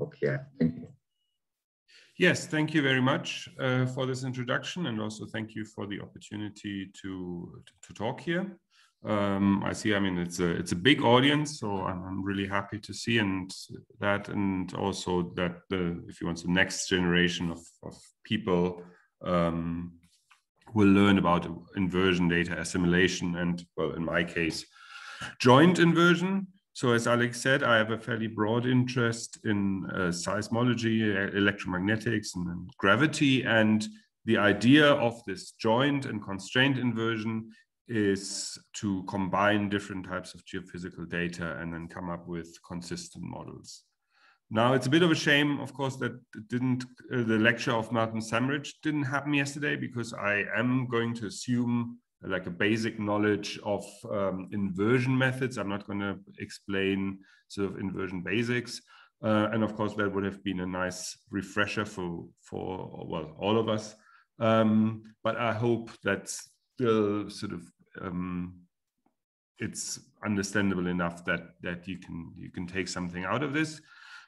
talk here. Thank you. Yes, thank you very much uh, for this introduction, and also thank you for the opportunity to to talk here. Um, I see. I mean, it's a it's a big audience, so I'm, I'm really happy to see and that, and also that the if you want the next generation of of people um, will learn about inversion data assimilation, and well, in my case, joint inversion. So as Alex said, I have a fairly broad interest in uh, seismology, electromagnetics, and, gravity. And the idea of this joint and constraint inversion is to combine different types of geophysical data and then come up with consistent models. Now it's a bit of a shame, of course, that didn't uh, the lecture of Malcolm Sambridge didn't happen yesterday because I am going to assume like a basic knowledge of um, inversion methods. I'm not going to explain sort of inversion basics. Uh, and of course, that would have been a nice refresher for, for well, all of us. Um, but I hope that still sort of um, it's understandable enough that that you can you can take something out of this.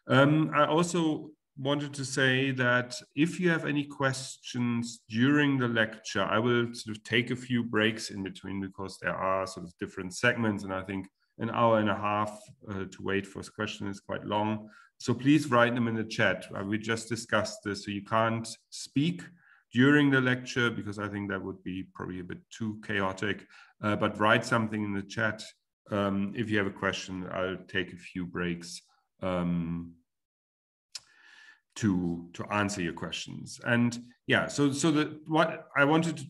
Um, I also wanted to say that if you have any questions during the lecture, I will sort of take a few breaks in between because there are sort of different segments, and I think an hour and a half uh, to wait for a question is quite long. So please write them in the chat. Uh, we just discussed this, so you can't speak during the lecture because I think that would be probably a bit too chaotic. Uh, but write something in the chat um, if you have a question. I'll take a few breaks. Um, to to answer your questions. And yeah so so the what i wanted to,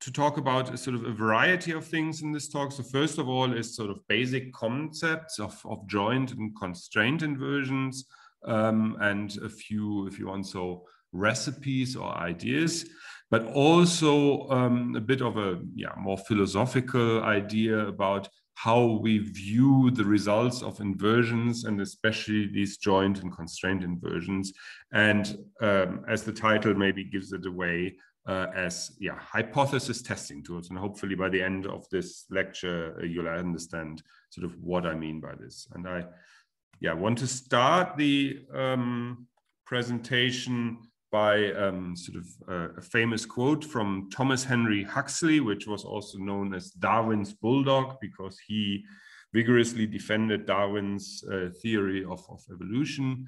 to talk about is sort of a variety of things in this talk. So first of all is sort of basic concepts of, of joint and constraint inversions um, and a few if you want so recipes or ideas but also um, a bit of a yeah more philosophical idea about how we view the results of inversions and especially these joint and constraint inversions. And um, as the title maybe gives it away, uh, as yeah hypothesis testing tools and hopefully by the end of this lecture uh, you'll understand sort of what i mean by this and i yeah want to start the um, presentation by um, sort of uh, a famous quote from Thomas Henry Huxley, which was also known as Darwin's bulldog because he vigorously defended Darwin's uh, theory of, of evolution.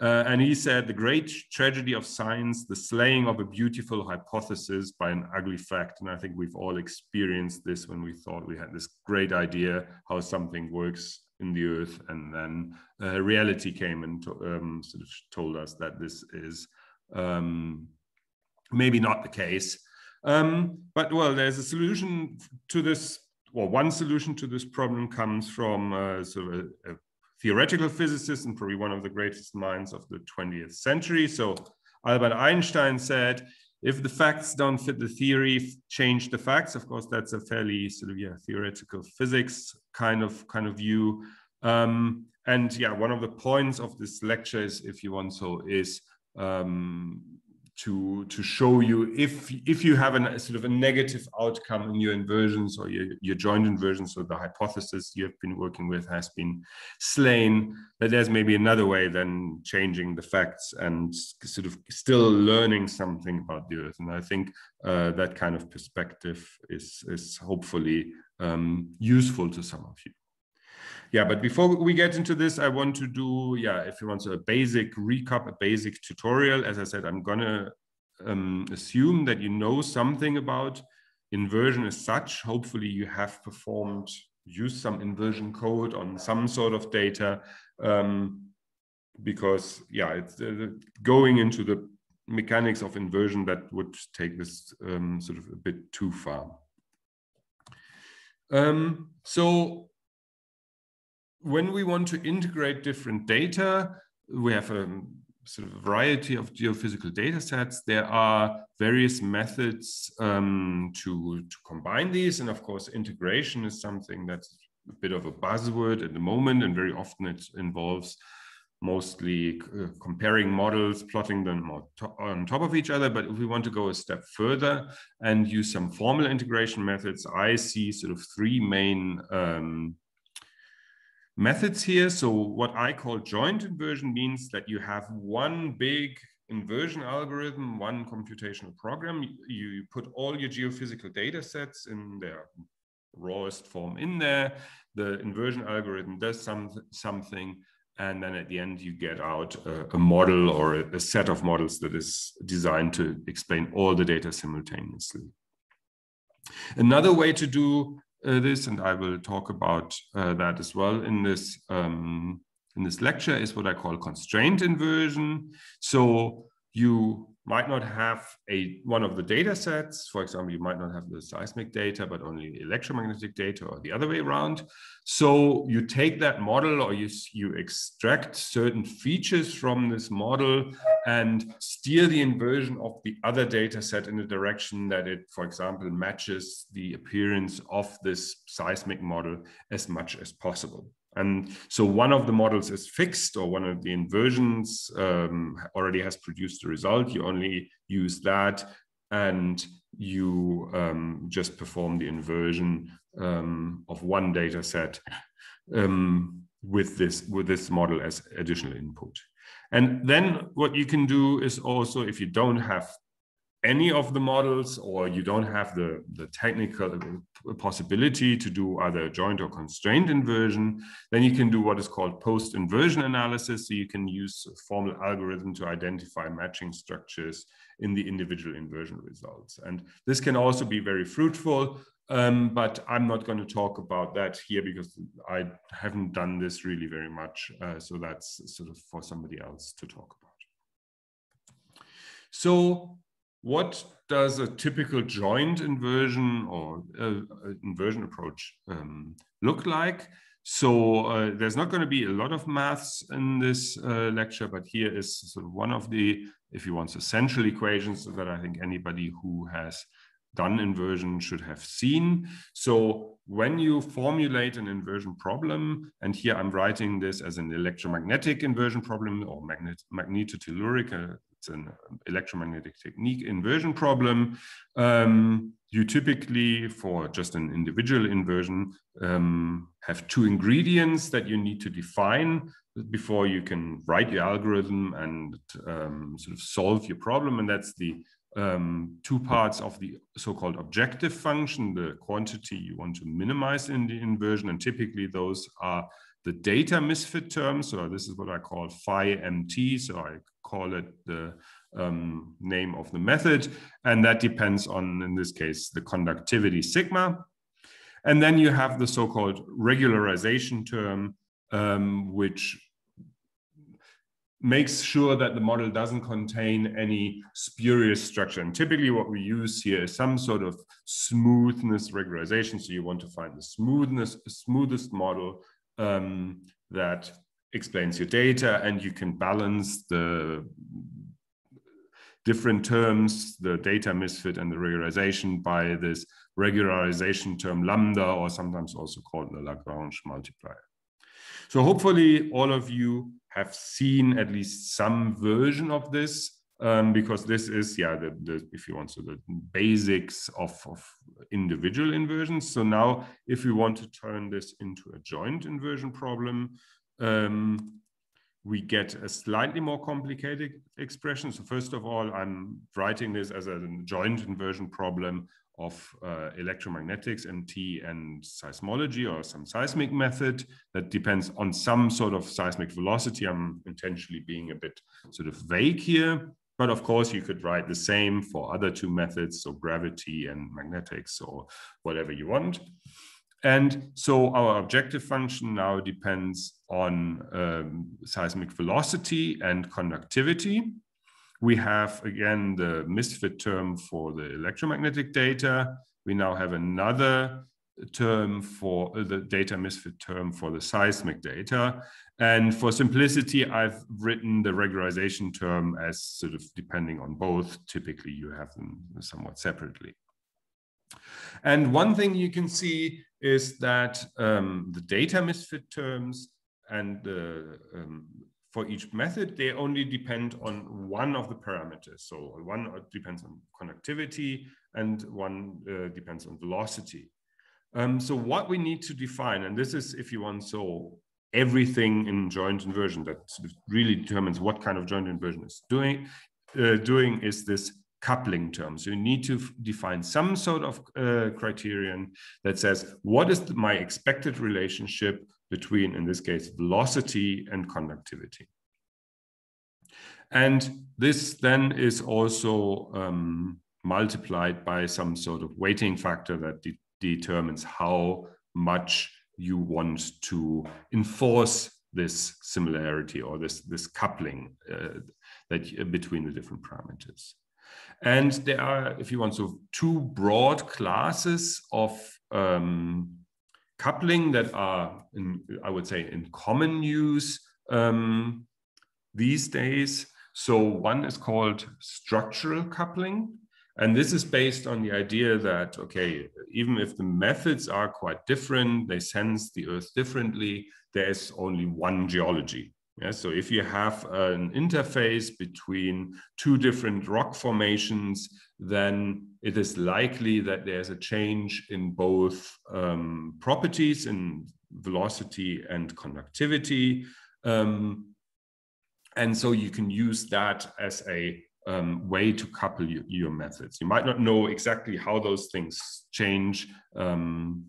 Uh, and he said, the great tragedy of science, the slaying of a beautiful hypothesis by an ugly fact. And I think we've all experienced this when we thought we had this great idea how something works in the earth. And then uh, reality came and um, sort of told us that this is um, maybe not the case. Um, but well, there's a solution to this, or one solution to this problem comes from uh, sort of a, a, theoretical physicist and probably one of the greatest minds of the 20th century. So Albert Einstein said, if the facts don't fit the theory, change the facts. Of course, that's a fairly sort of yeah theoretical physics kind of kind of view. Um, and yeah, one of the points of this lecture is, if you want so, is um, to to show you if if you have a sort of a negative outcome in your inversions or your, your joint inversions. Or the hypothesis you have been working with has been slain that there's maybe another way than changing the facts and sort of still learning something about the earth. And i think uh, that kind of perspective is is hopefully um, useful to some of you yeah, but before we get into this, I want to do, yeah, if you want a basic recap, a basic tutorial. As I said, I'm gonna um, assume that you know something about inversion as such. Hopefully you have performed, used some inversion code on some sort of data. Um, because yeah, it's uh, going into the mechanics of inversion that would take this um, sort of a bit too far. Um, so when we want to integrate different data, we have a sort of variety of geophysical data sets. There are various methods um, to, to combine these. And of course, integration is something that's a bit of a buzzword at the moment, and very often it involves mostly uh, comparing models, plotting them on top of each other. But if we want to go a step further and use some formal integration methods, I see sort of three main um, methods here. So what I call joint inversion means that you have one big inversion algorithm, one computational program. You, you put all your geophysical data sets in their rawest form in there. The inversion algorithm does some, something, and then at the end you get out a, a model or a, a, set of models that is designed to explain all the data simultaneously. Another way to do this, and I will talk about uh, that as well in this um, in this lecture, is what I call constraint inversion. So you might not have a one of the data sets. For example, you might not have the seismic data, but only electromagnetic data or the other way around. So you take that model or you, you extract certain features from this model and steer the inversion of the other data set in the direction that it, for example, matches the appearance of this seismic model as much as possible. And so one of the models is fixed or one of the inversions um, already has produced a result. You only use that and you um, just perform the inversion um, of one data set um, with this with this model as additional input. And then what you can do is also, if you don't have any of the models or you don't have the, the technical possibility to do either joint or constraint inversion, then you can do what is called post-inversion analysis. So you can use a formal algorithm to identify matching structures in the individual inversion results. And this can also be very fruitful, um, but I'm not going to talk about that here because I haven't done this really very much. Uh, so that's sort of for somebody else to talk about. So what does a typical joint inversion or uh, inversion approach um, look like? So uh, there's not going to be a lot of maths in this uh, lecture, but here is sort of one of the, if you want, essential equations that I think anybody who has done inversion should have seen. So when you formulate an inversion problem, and here I'm writing this as an electromagnetic inversion problem or magnet magnetotelluric, uh, it's an electromagnetic technique inversion problem. Um, you typically, for just an individual inversion, um, have two ingredients that you need to define before you can write your algorithm and um, sort of solve your problem. And that's the um, two parts of the so-called objective function, the quantity you want to minimize in the inversion. And typically those are the data misfit terms. So this is what I call phi mt. So I call it the um, name of the method. And that depends on, in this case, the conductivity sigma. And then you have the so-called regularization term, um, which makes sure that the model doesn't contain any spurious structure. And typically what we use here is some sort of smoothness regularization. So you want to find the smoothness, smoothest model um, that explains your data and you can balance the different terms, the data misfit and the regularization by this regularization term lambda, or sometimes also called the Lagrange multiplier. So hopefully all of you have seen at least some version of this um, because this is, yeah, the, the, if you want, so the basics of, of individual inversions. So now if we want to turn this into a joint inversion problem, um, we get a slightly more complicated expression. So first of all, I'm writing this as a joint inversion problem of uh, electromagnetics, MT, and seismology or some seismic method that depends on some sort of seismic velocity. I'm intentionally being a bit sort of vague here. But of course, you could write the same for other two methods, so gravity and magnetics or whatever you want. And so our objective function now depends on um, seismic velocity and conductivity. We have, again, the misfit term for the electromagnetic data. We now have another term for uh, the data misfit term for the seismic data. And for simplicity, I've written the regularization term as sort of depending on both. Typically, you have them somewhat separately. And one thing you can see is that um, the data misfit terms and the um, for each method, they only depend on one of the parameters. So one depends on conductivity and one uh, depends on velocity. Um, so what we need to define, and this is, if you want, so everything in joint inversion that really determines what kind of joint inversion is doing, uh, doing is this coupling term. So you need to define some sort of uh, criterion that says, what is my expected relationship between, in this case, velocity and conductivity? And this then is also um, multiplied by some sort of weighting factor that de determines how much you want to enforce this similarity or this, this coupling uh, that uh, between the different parameters. And there are, if you want, so two broad classes of um, coupling that are, in, I would say, in common use um, these days. So one is called structural coupling. And this is based on the idea that, okay, even if the methods are quite different, they sense the Earth differently, there is only one geology. Yeah, so if you have an interface between two different rock formations, then it is likely that there's a change in both um, properties in velocity and conductivity. Um, and so you can use that as a um, way to couple your, your, methods. You might not know exactly how those things change um,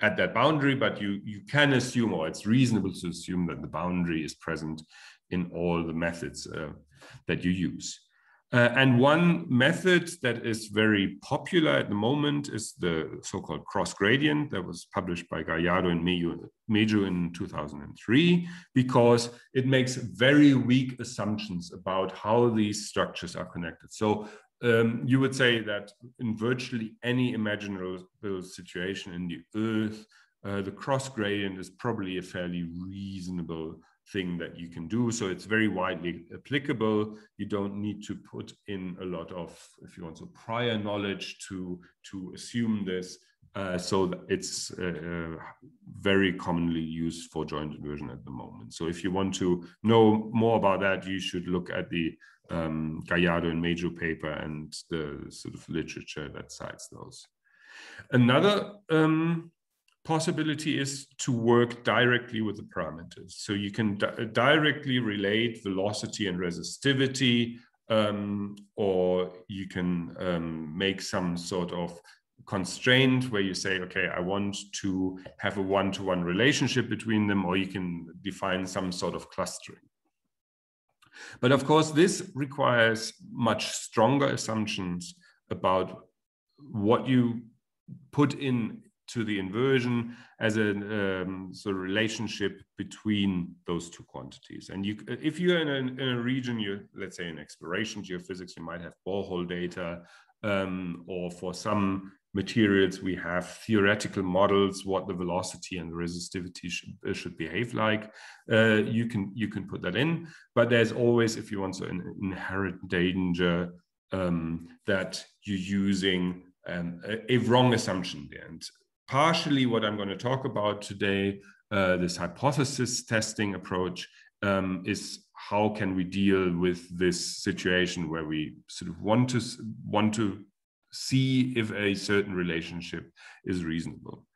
at that boundary, but you, you can assume, or it's reasonable to assume that the boundary is present in all the methods uh, that you use. Uh, and one method that is very popular at the moment is the so-called cross gradient that was published by Gallardo and Meju in 2003, because it makes very weak assumptions about how these structures are connected. So um, you would say that in virtually any imaginable situation in the Earth, uh, the cross gradient is probably a fairly reasonable thing that you can do. So it's very widely applicable. You don't need to put in a lot of, if you want, so prior knowledge to, to assume this. Uh, so it's uh, uh, very commonly used for joint inversion at the moment. So if you want to know more about that, you should look at the um, Gallardo and Meju paper and the sort of literature that cites those. Another um, possibility is to work directly with the parameters. So you can di directly relate velocity and resistivity, um, or you can um, make some sort of constraint where you say, okay, I want to have a one-to-one -one relationship between them, or you can define some sort of clustering. But of course, this requires much stronger assumptions about what you put in to the inversion as a um, sort of relationship between those two quantities. And you, if you're in a, in a region, you let's say in exploration geophysics, you might have borehole data, um, or for some materials, we have theoretical models what the velocity and the resistivity should, uh, should behave like. Uh, you can you can put that in, but there's always, if you want, so an inherent danger um, that you're using um, a, a, wrong assumption. And partially what I'm going to talk about today, uh, this hypothesis testing approach, um, is how can we deal with this situation where we sort of want to want to see if a certain relationship is reasonable.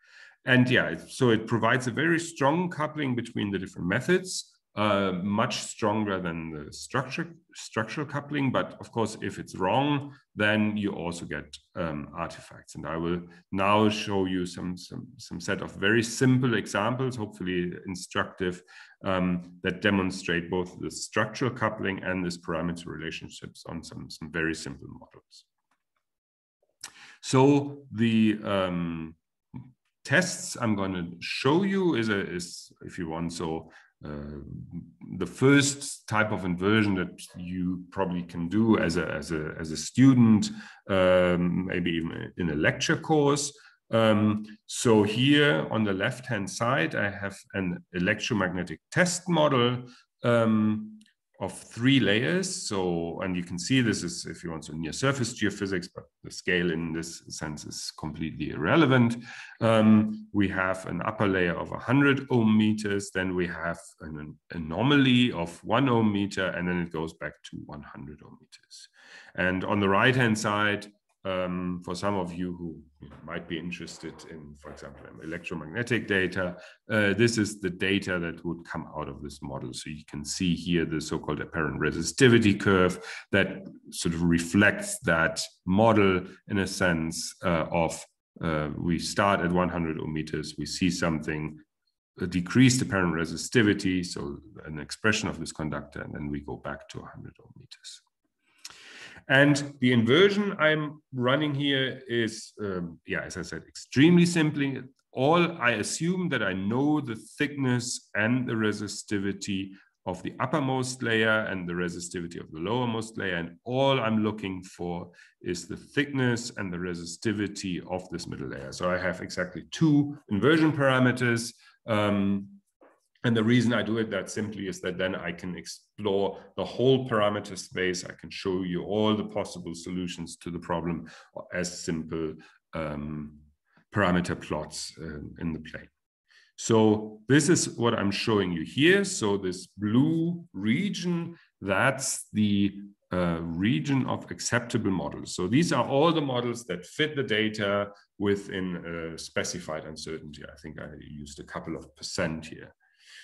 And yeah, so it provides a very strong coupling between the different methods uh, much stronger than the structure, structural coupling. But of course, if it's wrong, then you also get um, artifacts. And I will now show you some, some, some set of very simple examples, hopefully instructive, um, that demonstrate both the structural coupling and this parameter relationships on some, some very simple models. So the um, tests I'm going to show you is, a, is if you want, so uh, the first type of inversion that you probably can do as a, as a, as a student, um, maybe even in a lecture course. Um, so here on the left-hand side, I have an electromagnetic test model um, of three layers. So, and you can see this is, if you want, so near surface geophysics, but the scale in this sense is completely irrelevant. Um, we have an upper layer of 100 ohm meters, then we have an anomaly of one ohm meter, and then it goes back to 100 ohm meters. And on the right-hand side, um, for some of you who might be interested in, for example, electromagnetic data, uh, this is the data that would come out of this model. So you can see here the so-called apparent resistivity curve that sort of reflects that model in a sense uh, of uh, we start at 100 ohmmeters, we see something, a decreased apparent resistivity, so an expression of this conductor, and then we go back to 100 ohmmeters. And the inversion I'm running here is, um, yeah, as I said, extremely simply. All I assume that I know the thickness and the resistivity of the uppermost layer and the resistivity of the lowermost layer. And all I'm looking for is the thickness and the resistivity of this middle layer. So I have exactly two inversion parameters. Um, and the reason I do it that simply is that then I can explore the whole parameter space. I can show you all the possible solutions to the problem as simple um, parameter plots uh, in the plane. So this is what I'm showing you here. So this blue region, that's the uh, region of acceptable models. So these are all the models that fit the data within a specified uncertainty. I think I used a couple of percent here.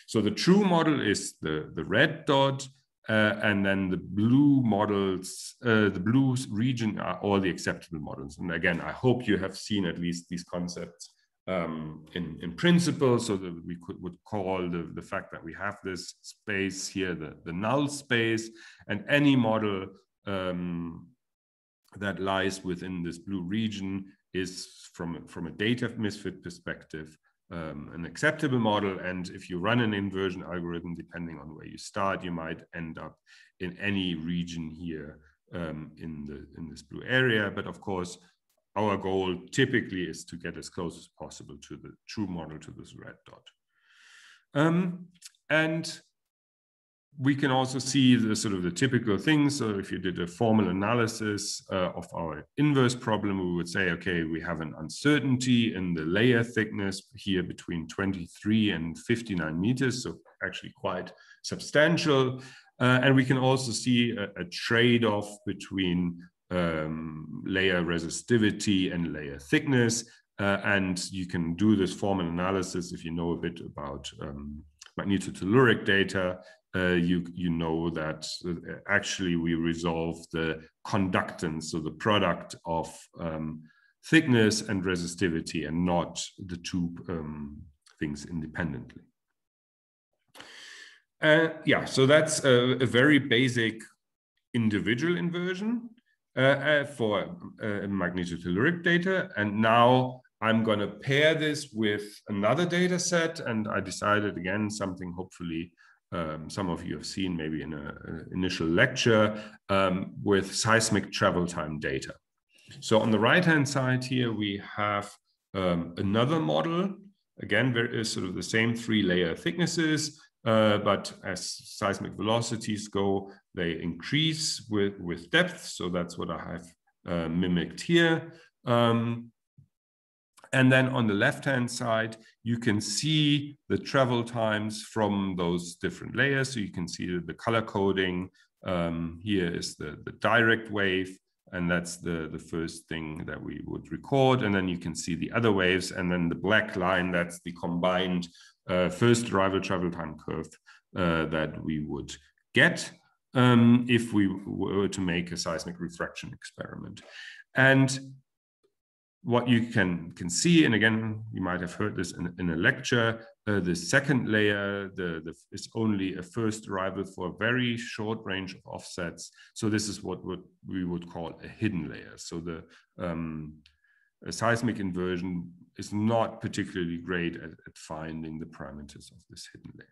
So the true model is the, the red dot, uh, and then the blue models, uh, the blue region are all the acceptable models. And again, I hope you have seen at least these concepts um, in, in principle, so that we could would call the, the fact that we have this space here, the, the null space, and any model um, that lies within this blue region is from, from a data misfit perspective, um, an acceptable model. And if you run an inversion algorithm, depending on where you start, you might end up in any region here um, in, the, in this blue area. But of course, our goal typically is to get as close as possible to the true model to this red dot. Um, and we can also see the sort of the typical things. So if you did a formal analysis uh, of our inverse problem, we would say, okay, we have an uncertainty in the layer thickness here between 23 and 59 meters. So actually quite substantial. Uh, and we can also see a, a trade-off between um, layer resistivity and layer thickness. Uh, and you can do this formal analysis if you know a bit about um, magnetotelluric data uh, you you know that uh, actually we resolve the conductance, so the product of um, thickness and resistivity, and not the two um, things independently. Uh, yeah, so that's a, a, very basic individual inversion uh, uh for uh, magnetotelluric data, and now I'm going to pair this with another data set, and I decided again something hopefully um, some of you have seen maybe in an initial lecture um, with seismic travel time data. So on the right-hand side here, we have um, another model. Again, there is sort of the same three layer thicknesses, uh, but as seismic velocities go, they increase with, with depth. So that's what I have uh, mimicked here. Um, and then on the left-hand side, you can see the travel times from those different layers. So you can see the color coding. Um, here is the, the direct wave, and that's the, the first thing that we would record. And then you can see the other waves, and then the black line, that's the combined uh, first arrival travel time curve uh, that we would get um, if we were to make a seismic refraction experiment. And what you can can see, and again, you might have heard this in, in a lecture, uh, the second layer the, the, is only a first arrival for a very short range of offsets. So this is what would, we would call a hidden layer. So the um, seismic inversion is not particularly great at, at finding the parameters of this hidden layer.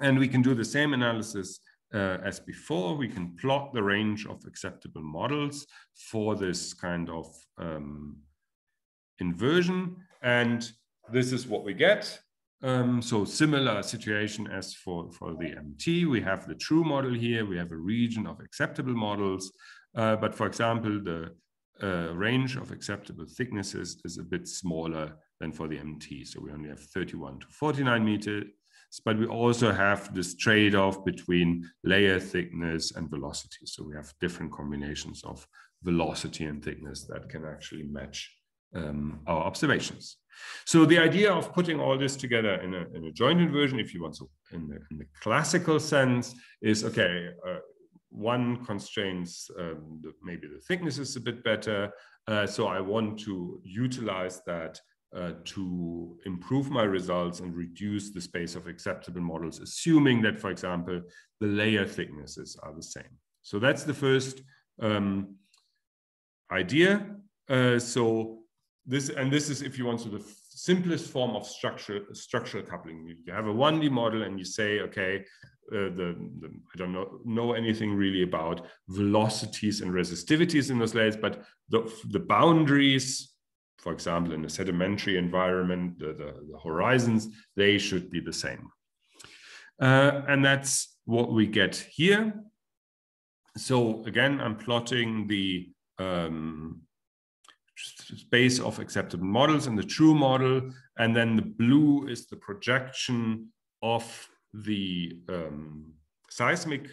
And we can do the same analysis uh, as before, we can plot the range of acceptable models for this kind of um, inversion. And this is what we get. Um, so similar situation as for, for the MT. We have the true model here. We have a region of acceptable models. Uh, but for example, the uh, range of acceptable thicknesses is a bit smaller than for the MT. So we only have 31 to 49 meter, but we also have this trade-off between layer thickness and velocity. So we have different combinations of velocity and thickness that can actually match um, our observations. So the idea of putting all this together in a, in a joint inversion, if you want to, in the, in the classical sense, is okay, uh, one constrains um, maybe the thickness is a bit better. Uh, so I want to utilize that uh, to improve my results and reduce the space of acceptable models, assuming that, for example, the layer thicknesses are the same. So that's the first um, idea. Uh, so this, and this is, if you want to, the simplest form of structural structural coupling. You have a 1D model and you say, okay, uh, the, the, I don't know know anything really about velocities and resistivities in those layers, but the, the boundaries, for example, in a sedimentary environment, the, the, the horizons, they should be the same. Uh, and that's what we get here. So again, I'm plotting the um, space of acceptable models and the true model. And then the blue is the projection of the um, seismic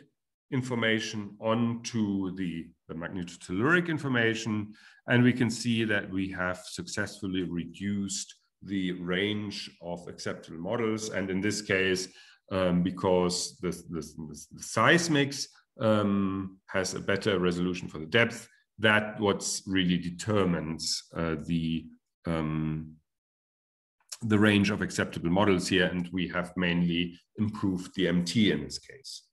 information onto the, the magnetotelluric information. And we can see that we have successfully reduced the range of acceptable models. And in this case, um, because the, the, the seismics um, has a better resolution for the depth, that what's really determines uh, the um, the range of acceptable models here, and we have mainly improved the MT in this case.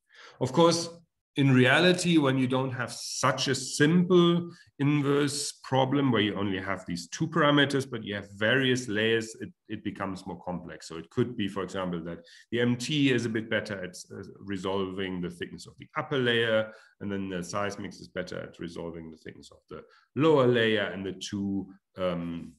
Of course, in reality, when you don't have such a simple inverse problem where you only have these two parameters, but you have various layers, it, it becomes more complex. So it could be, for example, that the MT is a bit better at uh, resolving the thickness of the upper layer, and then the seismics is better at resolving the thickness of the lower layer, and the two um,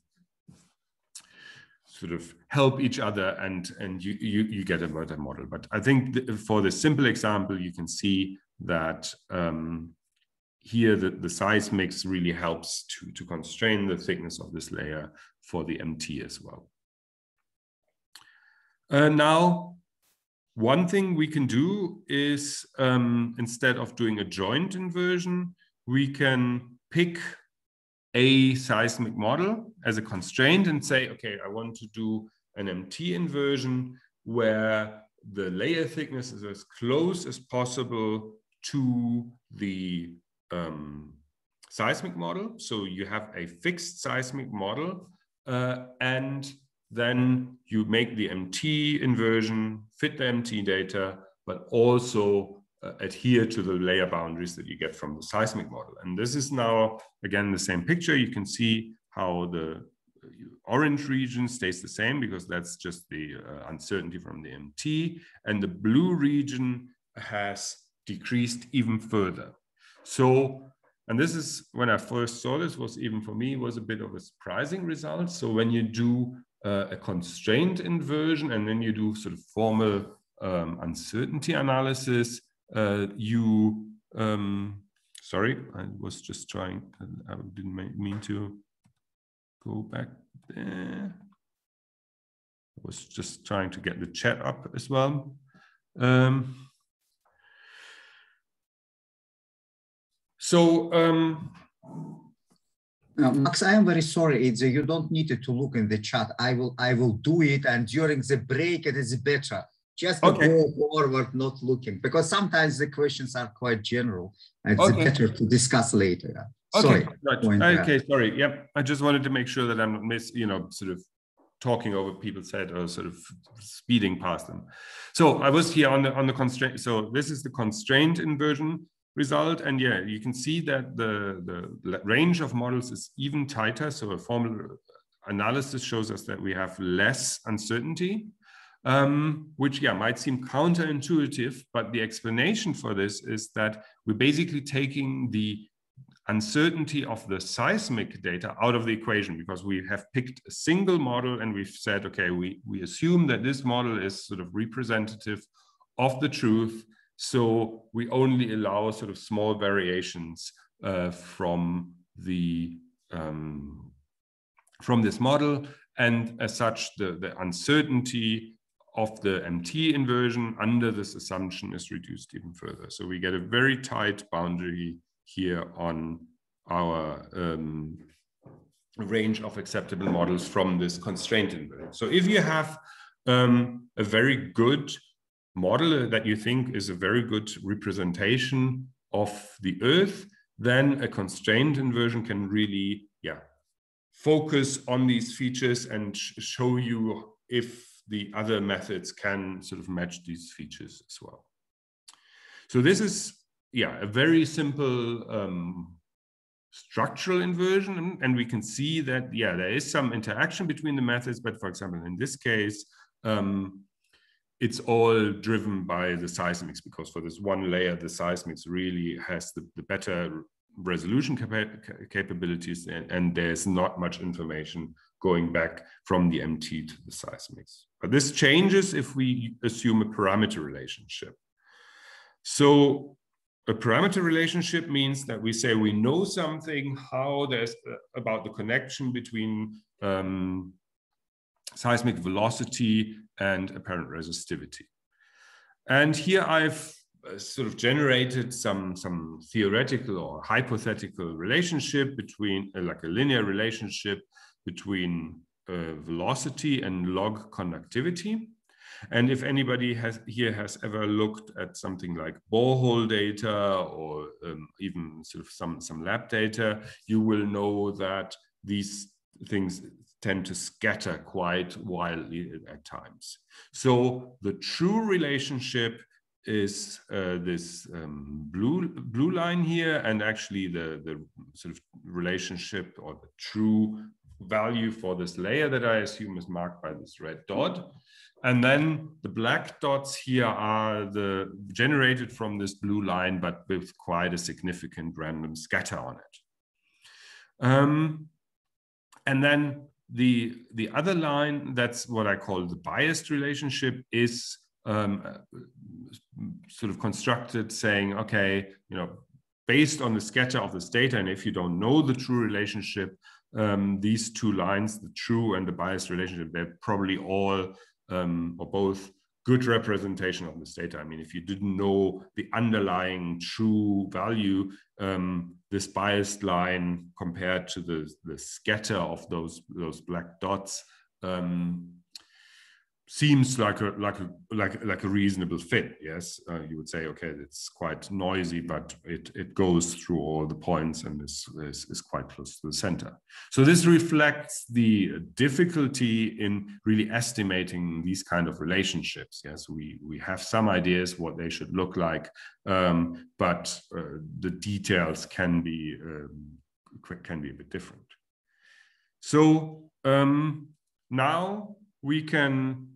sort of help each other and and you you, you get a better model but i think for the simple example you can see that um, here the, the seismics really helps to, to constrain the thickness of this layer for the MT as well. Uh, now, one thing we can do is um, instead of doing a joint inversion, we can pick a seismic model as a constraint and say, okay, I want to do an MT inversion where the layer thickness is as close as possible to the um, seismic model. So you have a fixed seismic model, uh, and then you make the MT inversion, fit the MT data, but also uh, adhere to the layer boundaries that you get from the seismic model. And this is now, again, the same picture. You can see how the orange region stays the same because that's just the uh, uncertainty from the MT. And the blue region has decreased even further. So, and this is when I first saw this was even for me was a bit of a surprising result. So when you do uh, a constraint inversion and then you do sort of formal um, uncertainty analysis, uh, you um, sorry, I was just trying. I didn't mean to go back there. I was just trying to get the chat up as well. Um, So, um, uh, Max, I am very sorry. It's, uh, you don't need to look in the chat. I will I will do it, and during the break it is better. Just okay. go forward, not looking, because sometimes the questions are quite general. It's okay. better to discuss later. Sorry. Okay, right. okay, sorry. Yep. I just wanted to make sure that I'm not miss, you know, sort of talking over people's head or sort of speeding past them. So I was here on the on the constraint. So this is the constraint inversion result. And yeah, you can see that the, the range of models is even tighter. So a formal analysis shows us that we have less uncertainty, um, which yeah, might seem counterintuitive, but the explanation for this is that we're basically taking the uncertainty of the seismic data out of the equation because we have picked a single model and we've said, okay, we, we assume that this model is sort of representative of the truth so we only allow sort of small variations uh, from the um, from this model, and as such, the, the uncertainty of the MT inversion under this assumption is reduced even further. So we get a very tight boundary here on our um, range of acceptable models from this constraint inversion. So if you have um, a very good model that you think is a very good representation of the Earth, then a constrained inversion can really, yeah, focus on these features and show you if the other methods can sort of match these features as well. So this is, yeah, a very simple um, structural inversion. And we can see that, yeah, there is some interaction between the methods, but for example, in this case, um, it's all driven by the seismics because for this one layer, the seismics really has the, the better resolution capa capabilities and, and, there's not much information going back from the MT to the seismics. But this changes if we assume a parameter relationship. So a parameter relationship means that we say we know something, how there's uh, about the connection between um, seismic velocity and apparent resistivity. And here I've uh, sort of generated some, some theoretical or hypothetical relationship between, uh, like a linear relationship between uh, velocity and log conductivity. And if anybody has here has ever looked at something like borehole data or um, even sort of some, some lab data, you will know that these things tend to scatter quite wildly at times. So the true relationship is uh, this um, blue blue line here, and actually the the sort of relationship or the true value for this layer that I assume is marked by this red dot. And then the black dots here are the generated from this blue line, but with quite a significant random scatter on it. Um, and then the, the other line, that's what I call the biased relationship, is um, sort of constructed saying, okay, you know, based on the scatter of this data, and if you don't know the true relationship, um, these two lines, the true and the biased relationship, they're probably all um, or both good representation of this data. I mean, if you didn't know the underlying true value, um, this biased line compared to the, the scatter of those, those black dots um, seems like a like a like like a reasonable fit yes? Uh, you would say okay it's quite noisy but it it goes through all the points and is, is, is quite close to the center. So this reflects the difficulty in really estimating these kind of relationships yes? We we have some ideas what they should look like um, but uh, the details can be um, can be a bit different. So um, now we can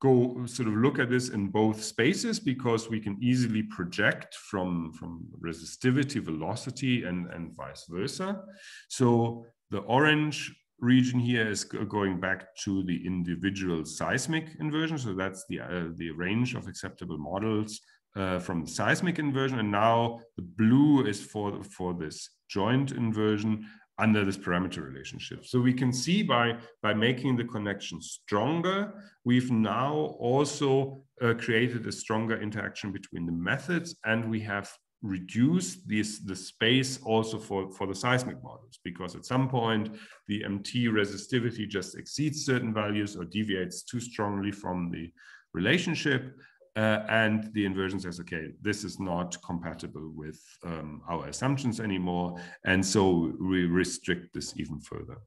go sort of look at this in both spaces because we can easily project from, from resistivity, velocity, and, and vice versa. So the orange region here is going back to the individual seismic inversion. So that's the, uh, the range of acceptable models uh, from seismic inversion. And now the blue is for, for this joint inversion under this parameter relationship. So we can see by, by making the connection stronger, we've now also uh, created a stronger interaction between the methods and we have reduced this, the space also for, for the seismic models because at some point the MT resistivity just exceeds certain values or deviates too strongly from the relationship uh, and the inversion says, okay, this is not compatible with um, our assumptions anymore. And so we restrict this even further.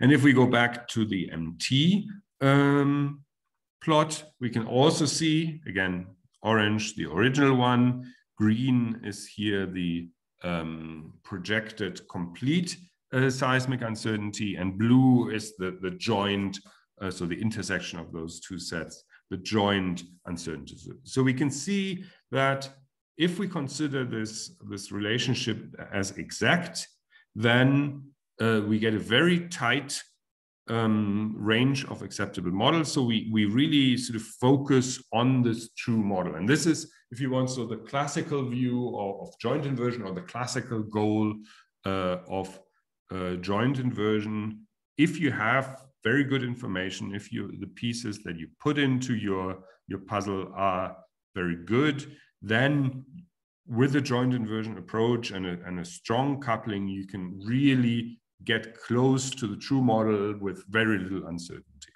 And if we go back to the MT um, plot, we can also see, again, orange, the original one, green is here the um, projected complete uh, seismic uncertainty, and blue is the, the joint, uh, so the intersection of those two sets the joint uncertainties. So we can see that if we consider this, this relationship as exact, then uh, we get a very tight um, range of acceptable models. So we, we really sort of focus on this true model. And this is, if you want, so the classical view of, of joint inversion or the classical goal uh, of uh, joint inversion. If you have very good information. If you the pieces that you put into your your puzzle are very good, then with a joint inversion approach and a, and a strong coupling, you can really get close to the true model with very little uncertainty.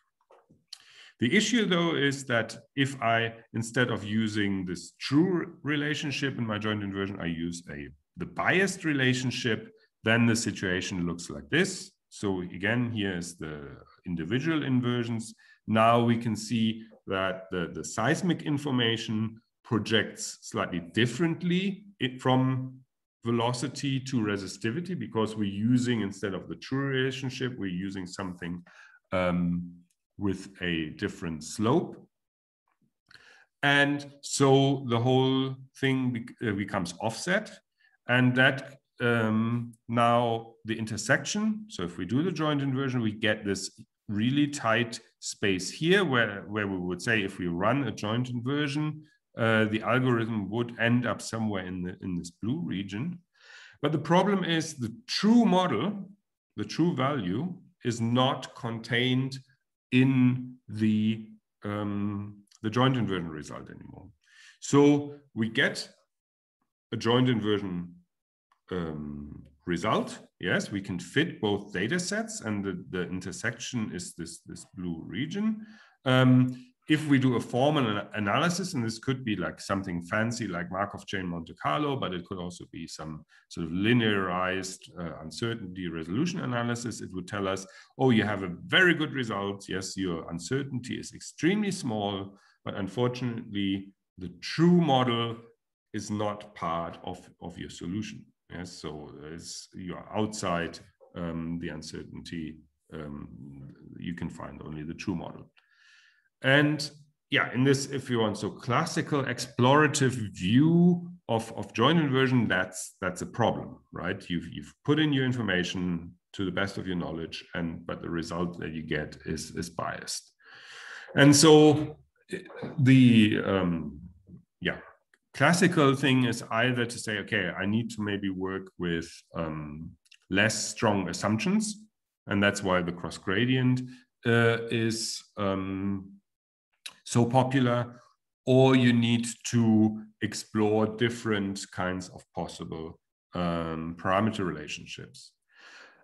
The issue though is that if I, instead of using this true relationship in my joint inversion, I use a the biased relationship, then the situation looks like this. So again, here is the individual inversions. Now we can see that the, the seismic information projects slightly differently from velocity to resistivity because we're using, instead of the true relationship, we're using something um, with a different slope. And so the whole thing uh, becomes offset. And that um, now the intersection, so if we do the joint inversion, we get this really tight space here where, where we would say if we run a joint inversion, uh, the algorithm would end up somewhere in, the, in this blue region. But the problem is the true model, the true value, is not contained in the, um, the joint inversion result anymore. So we get a joint inversion um, result. Yes, we can fit both data sets and the, the intersection is this, this blue region. Um, if we do a formal analysis, and this could be like something fancy like Markov chain Monte Carlo, but it could also be some sort of linearized uh, uncertainty resolution analysis, it would tell us, oh, you have a very good result. Yes, your uncertainty is extremely small, but unfortunately, the true model is not part of, of your solution. Yes, so you are outside um, the uncertainty. Um, you can find only the true model. And yeah, in this, if you want, so classical explorative view of, of joint inversion, that's that's a problem, right? You've you've put in your information to the best of your knowledge, and but the result that you get is is biased. And so the um, yeah, classical thing is either to say, okay, I need to maybe work with um, less strong assumptions, and that's why the cross gradient uh, is um, so popular, or you need to explore different kinds of possible um, parameter relationships.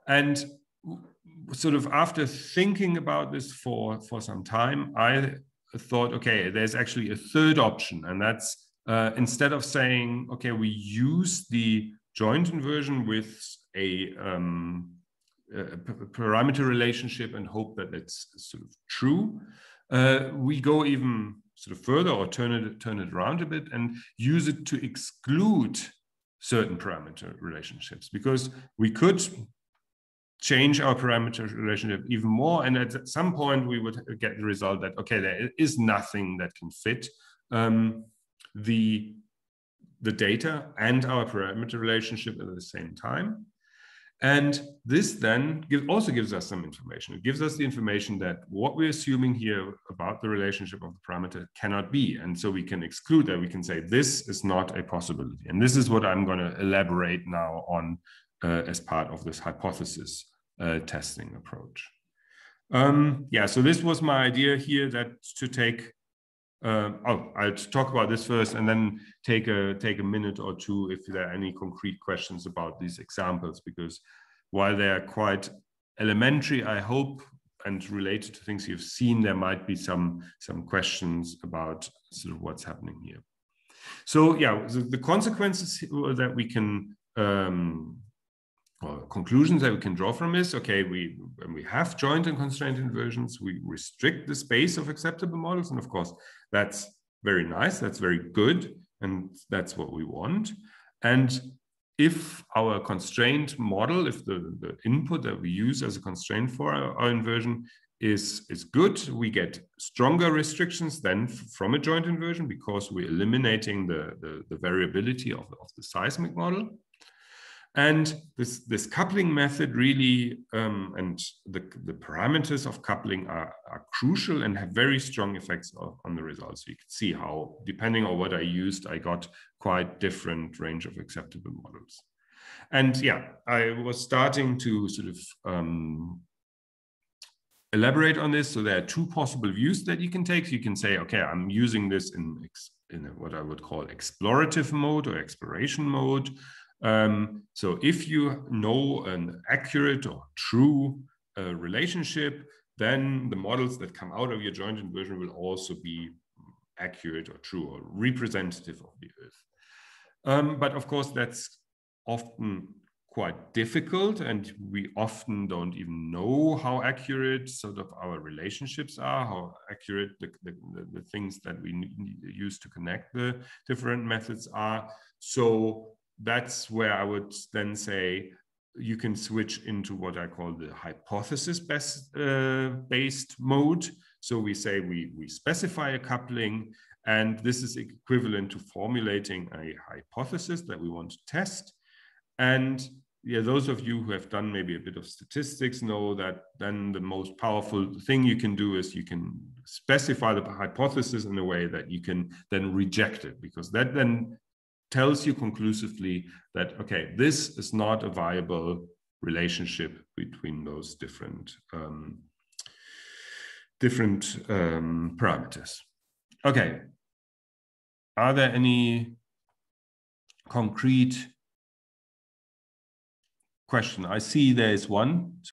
And sort of after thinking about this for, for some time, I thought, okay, there's actually a third option, and that's uh, instead of saying, okay, we use the joint inversion with a, um, a parameter relationship and hope that it's sort of true. Uh, we go even sort of further or turn it turn it around a bit and use it to exclude certain parameter relationships because we could change our parameter relationship even more and at some point we would get the result that okay there is nothing that can fit um, the the data and our parameter relationship at the same time and this then give, also gives us some information. It gives us the information that what we're assuming here about the relationship of the parameter cannot be. And so we can exclude that. We can say this is not a possibility. And this is what I'm going to elaborate now on uh, as part of this hypothesis uh, testing approach. Um, yeah, so this was my idea here that to take uh, oh, I'll talk about this first and then take a take a minute or two if there are any concrete questions about these examples, because while they are quite elementary, I hope, and related to things you've seen, there might be some some questions about sort of what's happening here. So yeah, the, the consequences that we can um, conclusions that we can draw from is okay we when we have joint and constraint inversions we restrict the space of acceptable models. And of course that's very nice that's very good and that's what we want. And if our constraint model if the, the input that we use as a constraint for our, our inversion is is good we get stronger restrictions than from a joint inversion because we're eliminating the the, the variability of, of the seismic model and this, this coupling method really, um, and the, the parameters of coupling are, are crucial and have very strong effects of, on the results. You can see how, depending on what I used, I got quite different range of acceptable models. And yeah, I was starting to sort of um, elaborate on this. So there are two possible views that you can take. So You can say, okay, I'm using this in in what I would call explorative mode or exploration mode. Um, so if you know an accurate or true uh, relationship, then the models that come out of your joint inversion will also be accurate or true or representative of the Earth. Um, but of course, that's often quite difficult and we often don't even know how accurate sort of our relationships are how accurate the, the, the things that we use to connect the different methods are so that's where i would then say you can switch into what i call the hypothesis based, uh, based mode. So we say we, we specify a coupling and this is equivalent to formulating a hypothesis that we want to test. And yeah, those of you who have done maybe a bit of statistics know that then the most powerful thing you can do is you can specify the hypothesis in a way that you can then reject it because that then tells you conclusively that okay this is not a viable relationship between those different um, different um, parameters okay are there any concrete question. I see there is one.